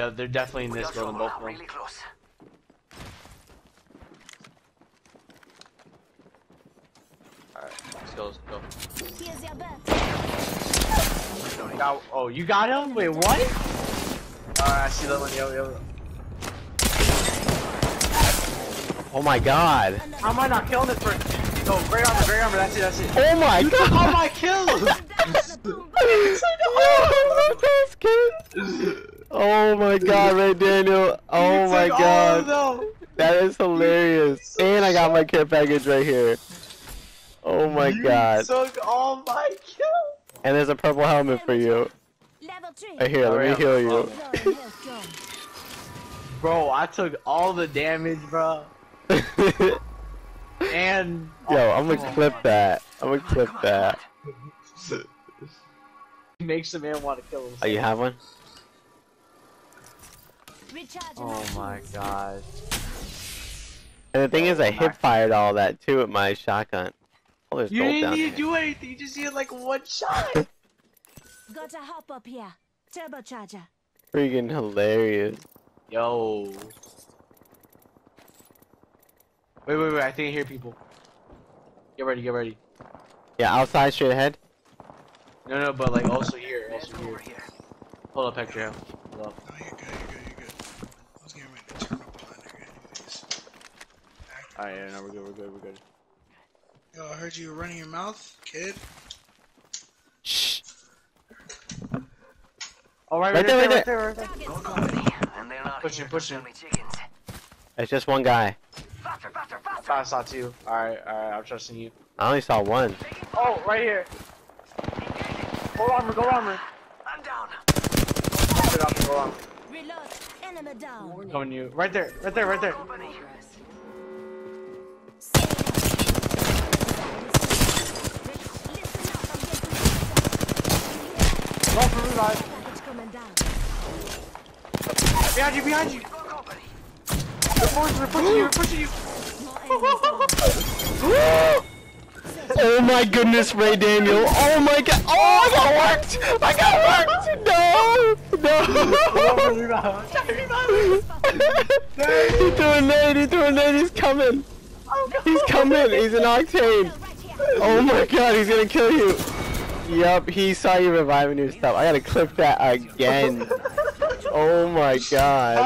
Yeah, they're definitely in this building, both of them. Really close. Alright, let's go, let's go. Here's your bet. Got, oh, you got him? Wait, what? Alright, I see that one. Yo, yo. Oh my god. How am I not killing this person? Oh, great armor, great armor. That's it, that's it. Oh my You took god. all my kills! Oh my god, Ray Daniel. Oh You my took all of god. them. That is hilarious. And I got my care package right here. Oh my You god. took all my kills. And there's a purple helmet for you. Level 3. Right here, let me heal you. Zone, health zone. Bro, I took all the damage, bro. And Yo, I'm gonna clip that. I'm gonna clip that. makes the man want to kill himself. Oh, you have one? Recharge Oh my god. And the thing is, I Oh hip fired all that too with my shotgun. Oh, there's You gold didn't need to do anything. You just needed like one shot. Got a hop up here. Turbocharger. Freaking hilarious. Yo. Wait, wait, wait. I think I hear people. Get ready, get ready. Yeah, outside, straight ahead. No, no, but like also here, also here. here. Hold up, Hector. Oh, Hold up. No, you're good, you're good, you're good. I was getting ready to turn up behind there anyways. Alright, yeah, no, we're good, we're good, we're good. Yo, I heard you were running your mouth, kid. Shh. Oh, right, Right there, right there, right there. Target Go spotted. company. And Push it, push it. sell me chickens. It's just one guy. Faster, faster, I faster. I saw two. Alright, alright, I'm trusting you. I only saw one. Oh, right here. Go armor, go armor. I'm down. Good armor, go armor. Reload. Enemy down. Coming to you. Right there, right there, right there. Go for revive. Package coming down. Behind you, behind you. They're forcing, they're pushing you, pushing you. More enemies down. Oh my goodness, Ray Daniel. Oh my god. Oh, I got worked. I got worked. No. No. he threw a nade. He threw a nade. He's coming. He's coming. He's an octane. Oh my god, he's gonna kill you. Yup, he saw you reviving your stuff. I gotta clip that again. Oh my god.